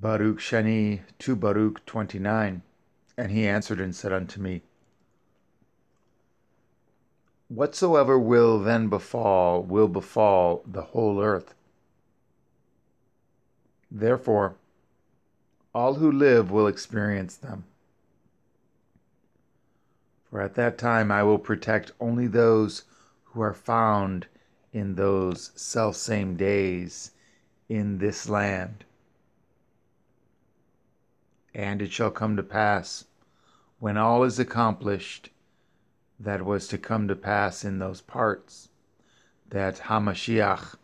Baruch Sheni to Baruch 29. And he answered and said unto me, Whatsoever will then befall, will befall the whole earth. Therefore, all who live will experience them. For at that time I will protect only those who are found in those selfsame days in this land. And it shall come to pass, when all is accomplished that was to come to pass in those parts, that Hamashiach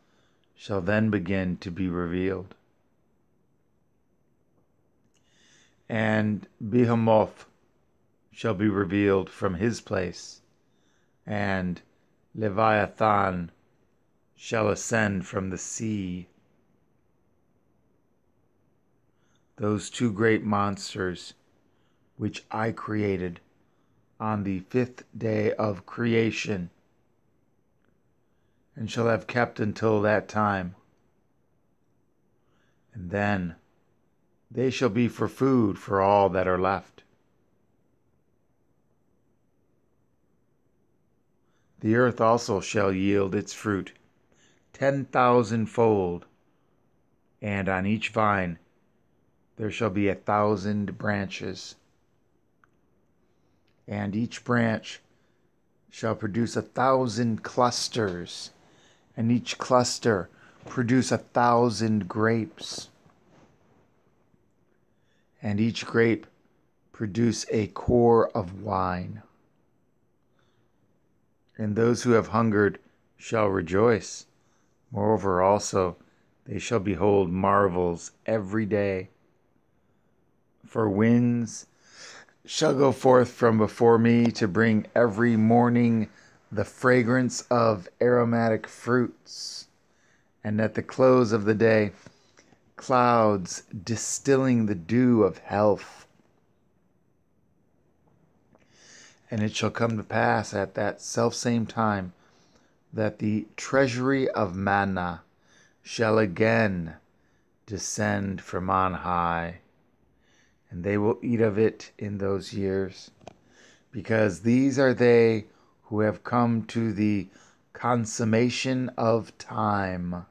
shall then begin to be revealed. And Behemoth shall be revealed from his place, and Leviathan shall ascend from the sea. Those two great monsters which I created on the fifth day of creation, and shall have kept until that time. And then they shall be for food for all that are left. The earth also shall yield its fruit ten thousand fold, and on each vine there shall be a thousand branches. And each branch shall produce a thousand clusters, and each cluster produce a thousand grapes. And each grape produce a cor of wine and those who have hungered shall rejoice. Moreover, also, they shall behold marvels every day. For winds shall go forth from before me to bring every morning the fragrance of aromatic fruits, and at the close of the day, clouds distilling the dew of health. And it shall come to pass at that selfsame time that the treasury of manna shall again descend from on high, and they will eat of it in those years, because these are they who have come to the consummation of time.